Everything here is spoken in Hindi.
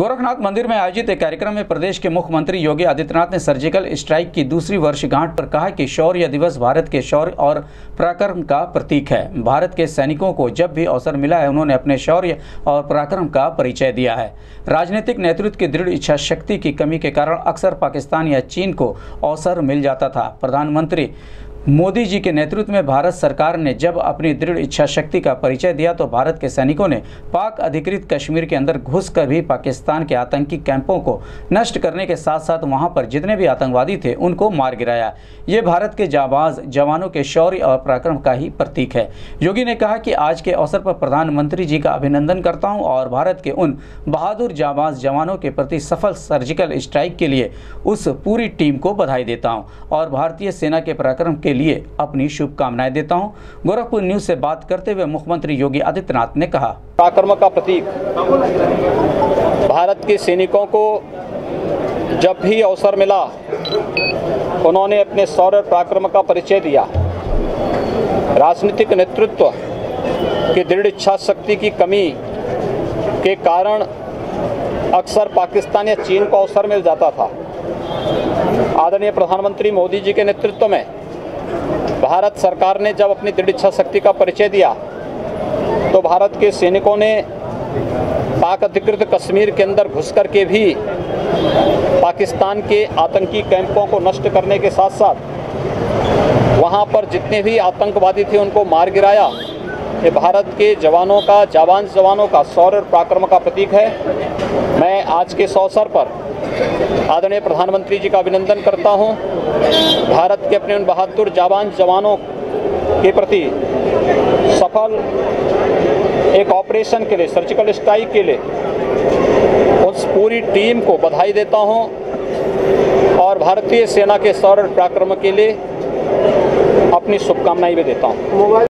गोरखनाथ मंदिर में आयोजित एक कार्यक्रम में प्रदेश के मुख्यमंत्री योगी आदित्यनाथ ने सर्जिकल स्ट्राइक की दूसरी वर्षगांठ पर कहा कि शौर्य दिवस भारत के शौर्य और पराक्रम का प्रतीक है। भारत के सैनिकों को जब भी अवसर मिला है, उन्होंने अपने शौर्य और पराक्रम का परिचय दिया है। राजनीतिक नेतृत्व की दृढ़ इच्छा शक्ति की कमी के कारण अक्सर पाकिस्तान या चीन को अवसर मिल जाता था। प्रधानमंत्री मोदी जी के नेतृत्व में भारत सरकार ने जब अपनी दृढ़ इच्छा शक्ति का परिचय दिया तो भारत के सैनिकों ने पाक अधिकृत कश्मीर के अंदर घुसकर भी पाकिस्तान के आतंकी कैंपों को नष्ट करने के साथ साथ वहाँ पर जितने भी आतंकवादी थे, उनको मार गिराया। ये भारत के जाबाज, जवानों के शौर्य और पराक्रम का ही प्रतीक है। योगी ने कहा कि आज के अवसर पर प्रधानमंत्री जी का अभिनंदन करता हूँ और भारत के उन बहादुर जाबाज जवानों के प्रति सफल सर्जिकल स्ट्राइक के लिए उस पूरी टीम को बधाई देता हूँ और भारतीय सेना के पराक्रम के लिए अपनी शुभकामनाएँ देता हूँ। गोरखपुर न्यूज़ से बात करते हुए मुख्यमंत्री योगी आदित्यनाथ ने कहा पराक्रम का प्रतीक। भारत के सैनिकों को जब भी अवसर मिला, उन्होंने अपने शौर्य पराक्रम का परिचय दिया। राजनीतिक नेतृत्व की दृढ़ इच्छा शक्ति की कमी के कारण अक्सर पाकिस्तान या चीन को अवसर मिल जाता था। आदरणीय प्रधानमंत्री मोदी जी के नेतृत्व में भारत सरकार ने जब अपनी दृढ़ इच्छा शक्ति का परिचय दिया तो भारत के सैनिकों ने पाक अधिकृत कश्मीर के अंदर घुस कर के भी पाकिस्तान के आतंकी कैंपों को नष्ट करने के साथ साथ वहाँ पर जितने भी आतंकवादी थे, उनको मार गिराया। ये भारत के जवानों का जवान जवानों का शौर्य पराक्रम का प्रतीक है। मैं आज के इस अवसर पर आदरणीय प्रधानमंत्री जी का अभिनंदन करता हूँ। भारत के अपने उन बहादुर जवान जवानों के प्रति सफल एक ऑपरेशन के लिए, सर्जिकल स्ट्राइक के लिए उस पूरी टीम को बधाई देता हूँ और भारतीय सेना के सौर पराक्रम के लिए अपनी शुभकामनाएँ भी देता हूँ।